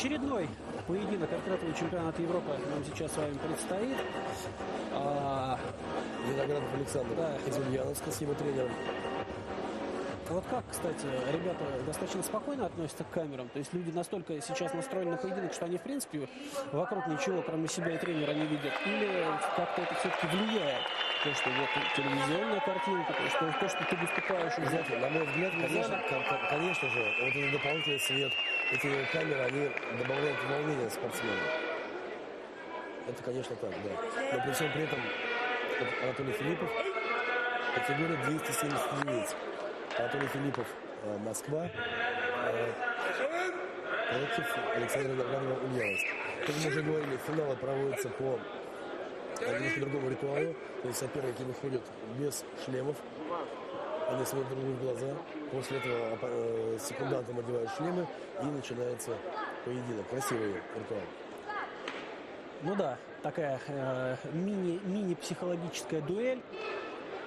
Очередной поединок открытого чемпионата Европы нам сейчас с вами предстоит. А, Виноградов Александр Да. из Ульяновска с его тренером. вот как, кстати, ребята достаточно спокойно относятся к камерам. То есть люди настолько сейчас настроены на поединок, что они, в принципе, вокруг ничего, кроме себя и тренера, не видят. Или как-то это все-таки влияет. То, что вот телевизионная картинка, то, что, то, что ты выступаешь уже на мой взгляд, конечно, кон- кон- конечно же, вот этот дополнительный свет, эти камеры, они добавляют волнения спортсмену. Это, конечно, так, да. Но при всем при этом Анатолий Филиппов, категория 270 единиц. Анатолий Филиппов, э, Москва, э, против Александра Виноградова Ульяновск. Как мы уже говорили, финалы проводятся по другому ритуалу. То есть соперники выходят без шлемов, они смотрят друг в глаза. После этого э, секундантам одевают шлемы и начинается поединок. Красивый ритуал. Ну да, такая э, мини, мини-психологическая дуэль.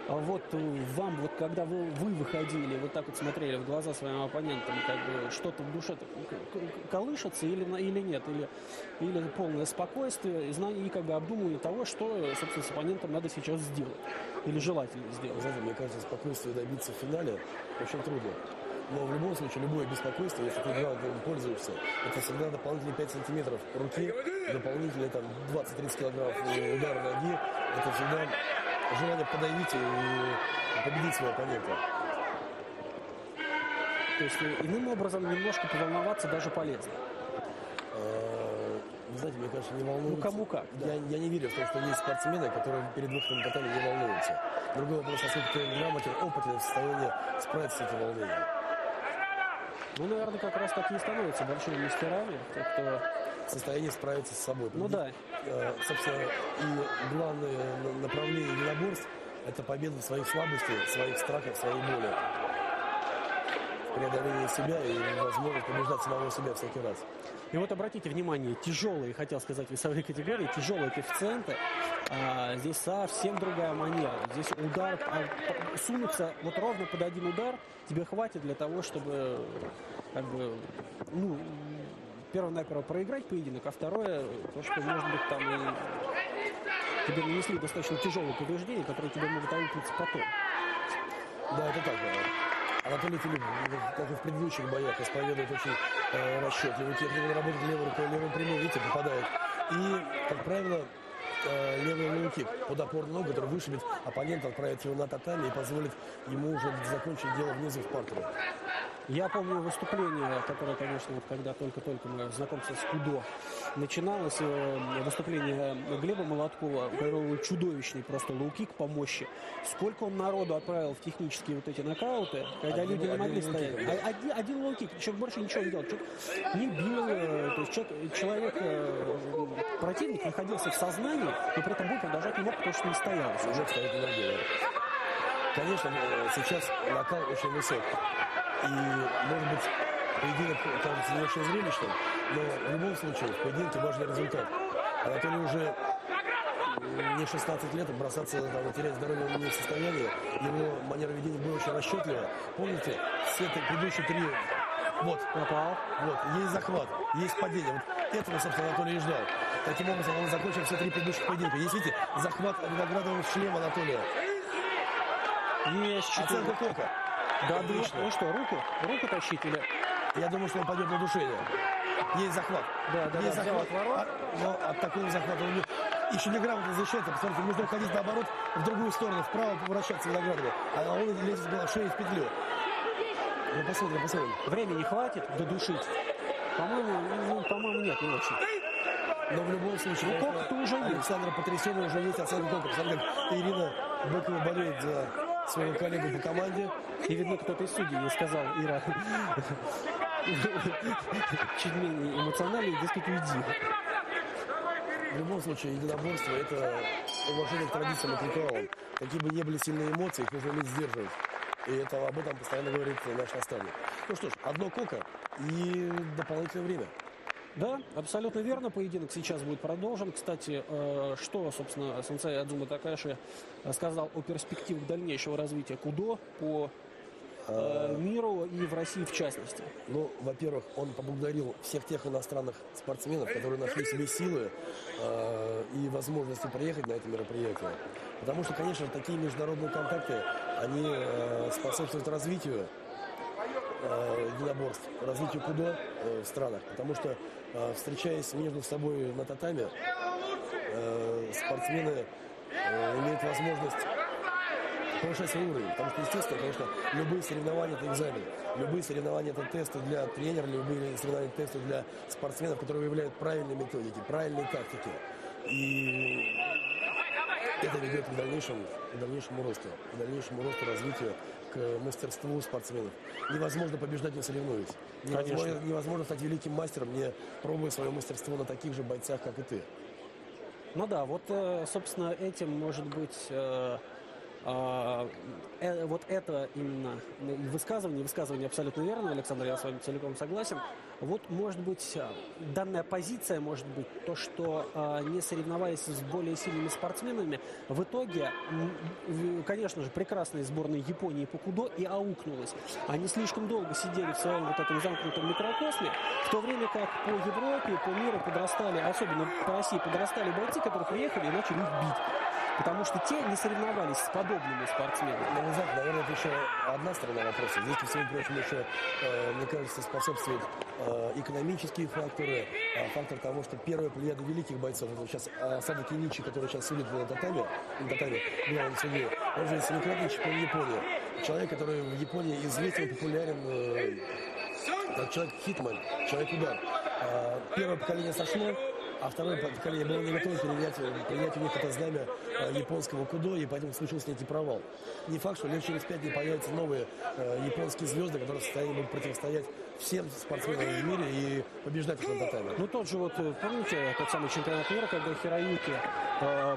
А вот э, вам, вот когда вы, вы выходили, вот так вот смотрели в глаза своим оппонентам, как бы что-то в душе колышется или, или нет, или, или полное спокойствие и знание, и как бы обдумывание того, что, собственно, с оппонентом надо сейчас сделать, или желательно сделать. знаете, мне кажется, спокойствие добиться в финале очень трудно. Но в любом случае, любое беспокойство, если ты грамотно пользуешься, это всегда дополнительные 5 сантиметров руки, дополнительные там 20-30 килограммов э, удара ноги. Это всегда желание подавить и победить своего оппонента. То есть э, иным образом немножко поволноваться даже полезно. Э, Вы знаете, мне кажется, не волнуются. Ну, кому как, да. Я, я не верю в то, что есть спортсмены, которые перед выходом на татами не волнуются. Другой вопрос, насколько ты грамотен, опытен, в состоянии справиться с этим волнением. Ну, наверное, как раз такие становятся большими мастерами, те, кто В состоянии справиться с собой. Ну да. Э, Собственно, и главное на- направление единоборств – это победа своих слабостях, своих страхах, своей боли. Преодоление себя и возможность побеждать самого себя всякий раз. И вот обратите внимание, тяжелые, хотел сказать, весовые категории, тяжелые коэффициенты. А, здесь совсем другая манера. Здесь удар, а, сунуться вот ровно под один удар тебе хватит для того, чтобы как бы, ну, первое-наперво проиграть поединок, а второе, то, что, может быть, там и тебе нанесли достаточно тяжелые повреждения, которые тебе могут аукнуться потом. Да, это так. Анатолий Филиппов, ну, как и в предыдущих боях, исповедует очень э, расчетливую технику, работает левой рукой, левой прямой, видите, попадает. И, как правило, э, левый лоу-кик под опорную ногу, который вышибет оппонента, отправит его на татами и позволит ему уже закончить дело внизу в партере. Я помню выступление, которое, конечно, вот когда только-только мы знакомство с Кудо начиналось, э, выступление Глеба Молоткова, у которого был чудовищный просто лоу-кик по мощи. Сколько он народу отправил в технические вот эти нокауты, когда Один- люди не один могли лоу-кик, стоять. да. А- Один, один лоу-кик, человек больше ничего не делал. Человек не бил, э, то есть человек, человек, э, противник находился в сознании, но при этом бой продолжать не мог, потому что не стоял. Уже стоит энергия. Конечно, э, сейчас накал очень высок. И, может быть, поединок кажется не очень зрелищным, но в любом случае в поединке важный результат. Анатолий уже не 16 лет, бросаться, там, терять здоровье он не в состоянии. Его манера ведения была очень расчетливая. Помните, все три- предыдущие три... Вот, Попал. вот, есть захват, есть падение. Вот этого, собственно, Анатолий и ждал. Таким образом, он закончил все три предыдущих поединка. Есть, видите, захват Виноградова в шлем Анатолия. Есть четыре. Оценка Кока. Да, Отлично. ну что, руку? Руку тащить или... Я думаю, что он пойдет на удушение. Есть захват. Да, да, Есть да, захват. отворот. А- но от такого захвата он не- еще неграмотно защищается. Посмотрите, нужно уходить наоборот в другую сторону, вправо поворачиваться Виноградову. А он лезет в шею в петлю. Ну, посмотрим, посмотрим. Времени хватит додушить? По-моему, ну, по-моему, нет, не очень. Но в любом случае, Ну, Кок-то уже есть. Александра Потрясенова уже есть оценка как Ирина Быкова болеет за своего коллегу по команде. И видно, кто-то из судей ей сказал, Ира, чуть менее эмоционально, дескать, уйди. В любом случае, единоборство – это уважение к традициям и к ритуалам. Какие бы ни были сильные эмоции, их нужно уметь сдерживать. И это об этом постоянно говорит наш наставник. Ну что ж, одно кока и дополнительное время. Да, абсолютно верно. Поединок сейчас будет продолжен. Кстати, э, что, собственно, сенсей Адзума Такаши сказал о перспективах дальнейшего развития Кудо по э, миру и в России в частности? Ну, во-первых, он поблагодарил всех тех иностранных спортсменов, которые нашли себе силы э, и возможности приехать на это мероприятие. Потому что, конечно, такие международные контакты, они э, способствуют развитию единоборств, развитию кудо э, в странах. Потому что, э, встречаясь между собой на татаме, э, спортсмены э, имеют возможность повышать свой уровень. Потому что, естественно, конечно, любые соревнования – это экзамен. Любые соревнования – это тесты для тренера, любые соревнования – тесты для спортсменов, которые выявляют правильные методики, правильные тактики. И это ведет к дальнейшему, к дальнейшему росту, к дальнейшему росту развитию, к мастерству спортсменов. Невозможно побеждать, не соревнуясь. Невозможно, невозможно стать великим мастером, не пробуя свое мастерство на таких же бойцах, как и ты. Ну да, вот, э, собственно, этим может быть э, а, э, вот это именно высказывание, высказывание абсолютно верно, Александр, я с вами целиком согласен. Вот, может быть, э, данная позиция, может быть, то, что э, не соревноваясь с более сильными спортсменами, в итоге, конечно же, прекрасная сборная Японии по кудо и аукнулась. Они слишком долго сидели в своем вот этом замкнутом микрокосме, в то время как по Европе, по миру подрастали, особенно по России, подрастали бойцы, которые приехали и начали их бить потому что те не соревновались с подобными спортсменами. Ну, вы знаете, наверное, это еще одна сторона вопроса. Здесь, ко всему прочему, еще, э, мне кажется, способствуют э, экономические факторы, э, фактор того, что первая плеяда великих бойцов, это сейчас Асада Киничи, который сейчас судит на татами, на татами, главный судья, он же семикратный чемпион Японии. Человек, который в Японии известен, популярен, человек hitman, человек удар. Первое поколение сошло, а второе поколение было не готово перенять, перенять у них это знамя э, японского кудо, и поэтому случился некий провал. Не факт, что лет через пять не появятся новые э, японские звезды, которые в состоянии будут противостоять всем спортсменам в мире и побеждать их на татами. Ну тот же вот, э, помните, тот самый чемпионат мира, когда Хироюки э,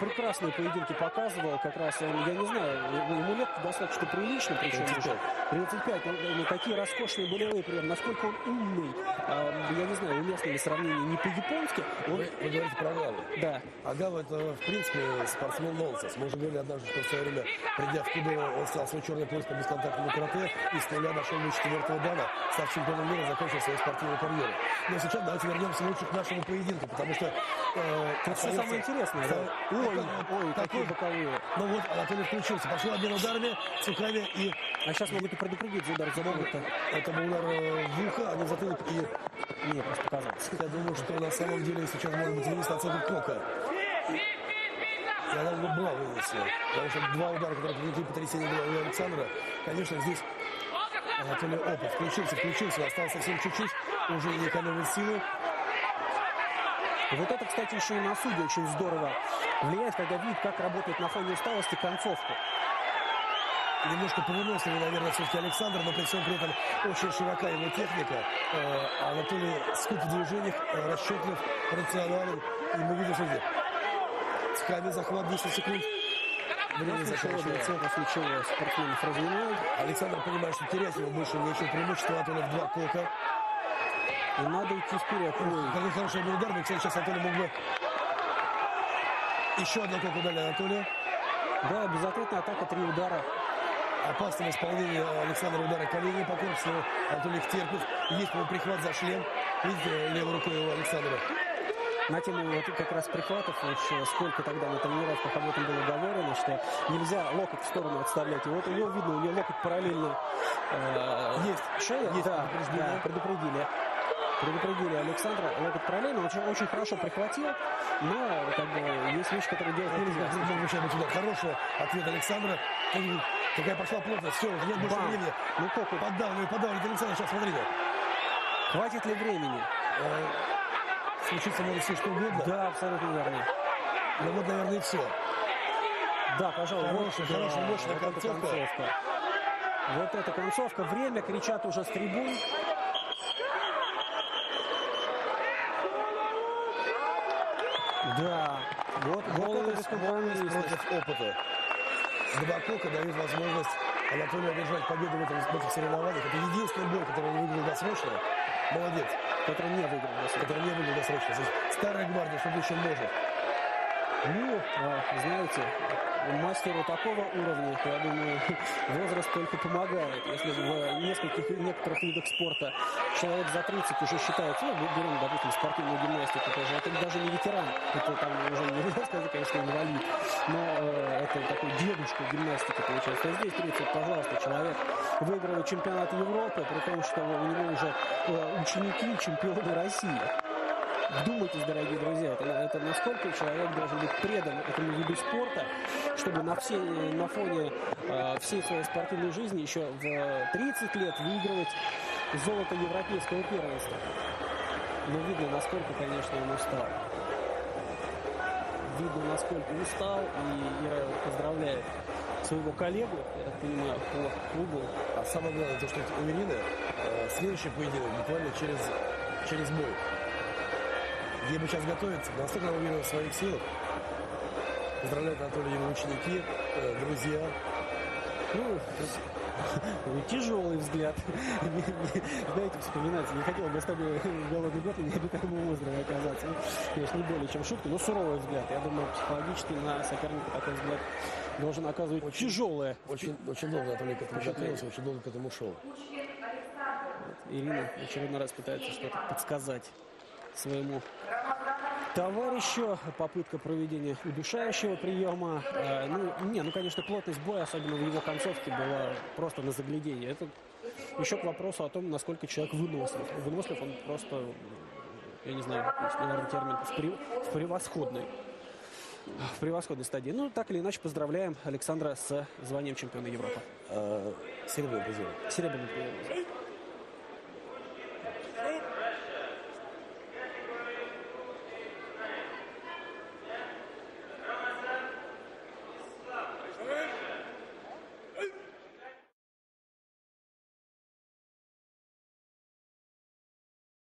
прекрасные поединки показывал, как раз, он, я не знаю, ему лет достаточно прилично, причем 35. 35, ну, ну, какие роскошные болевые приемы, насколько он умный, э, я не знаю, уместно ли сравнение не по-японски, он... Вы, вы говорите про Агаву. Да. Агава это, в принципе, спортсмен нонсенс. Мы уже говорили однажды, что в свое время, придя в Кубу, он снял свой черный пояс по бесконтактному карате и с нуля дошел до четвертого дана, став чемпионом мира, закончил свою спортивную карьеру. Но сейчас давайте вернемся лучше к нашему поединку, потому что... Э, это все самое интересное, да? Ой, ой, какие боковые. Ну вот, Анатолий включился. Пошел обмен ударами, Цукави и... А сейчас могут и предупредить за удар за то Это был удар э, в ухо, а не в затылок и... Не, просто показалось. Я думаю, что на самом деле сейчас может быть вынесена оценка Кока. И она была вынесена. Потому что два удара, которые принесли потрясение у Александра, конечно, здесь Анатолий опыт. Включился, включился, осталось совсем чуть-чуть, уже не экономит силы. Вот это, кстати, еще и на судьи очень здорово влияет, когда видит, как работает на фоне усталости концовку. Немножко повыносливый, наверное, все-таки Александр, но при всем при этом очень широка его техника. Э, Анатолий скуп в движениях, э, расчетлив, рационален. И мы видим, что Цхами захват 10 секунд. Время заканчивается. После чего спортсменов разменяют. Александр понимает, что терять ему больше нечего. Преимущество Анатолия в два кока. И надо идти вперед. Какой хороший был удар. Кстати, сейчас Анатолий мог бы... Еще одна кока дали Анатолия. Да, безответная атака, три удара опасном исполнении Александра удара колени по корпусу. Анатолий их терпит. Есть его прихват за шлем. Видите, левой рукой у Александра. На тему вот как раз прихватов, еще сколько тогда на тренировках об этом было говорено, что нельзя локоть в сторону отставлять. И вот у него видно, у него локоть параллельно э, есть шея. Есть да, да, предупредили предупредили Александра. Локоть параллельно, очень, очень хорошо прихватил, но как бы есть вещи, которые делать нельзя. Хороший ответ Александра. Такая пошла плотность, все, уже нет больше Бам. времени. Ну как? Поддал, ну и Александр, сейчас смотрите. Хватит ли времени? Э, случится может все что угодно. Да, абсолютно верно. Ну вот, наверное, и все. Да, пожалуйста. Хорошая, да, хорошая, мощная вот концовка. концовка. Вот эта концовка. Время кричат уже с трибун. Да, вот, вот это против опыта. Два кока дают возможность Анатолию одержать победу в, этом, в этих соревнованиях. Это единственный бой, который он выиграл досрочно. Молодец. Который не выиграл досрочно. Который не выиграл досрочно. Старая гвардия, что еще может. Ну, а, знаете, мастеру такого уровня, я думаю, возраст только помогает. Если в нескольких, некоторых видах спорта человек за 30 уже считается, ну, берем, допустим, спортивную гимнастику тоже, это даже не ветеран, это там уже нельзя сказать, конечно, инвалид, но э, это такой дедушка гимнастики получается. А здесь 30, пожалуйста, человек выигрывает чемпионат Европы, при том, что у него уже э, ученики чемпионы России. Вдумайтесь, дорогие друзья, это, это насколько человек должен быть предан этому виду спорта, чтобы на, все, на фоне э, всей своей спортивной жизни еще в 30 лет выигрывать золото европейского первенства. Но видно, насколько, конечно, он устал. Видно, насколько устал, и Ира поздравляет своего коллегу, я так понимаю, по клубу. А самое главное, то, что у Ирины э, следующий поединок буквально через, через бой где бы сейчас готовится. Настолько она уверена в своих силах. Поздравляют Анатолий его ученики, э, друзья. Ну, тяжелый взгляд. Знаете, вспоминать. Не хотел бы с тобой голодный год и необитаемом острове оказаться. Ну, конечно, не более чем шутка, но суровый взгляд. Я думаю, психологически на соперника такой взгляд должен оказывать очень, тяжелое. Очень, очень долго Анатолий к этому готовился, очень долго к этому шел. Ирина очередной раз пытается что-то подсказать своему товарищу. Попытка проведения удушающего приема. Э, ну, не, ну, конечно, плотность боя, особенно в его концовке, была просто на заглядение. Это еще к вопросу о том, насколько человек вынослив. Вынослив он просто, я не знаю, наверное, термин, в, превосходной в превосходной стадии. Ну, так или иначе, поздравляем Александра с званием чемпиона Европы. А, серебряный призер. Серебряный призер.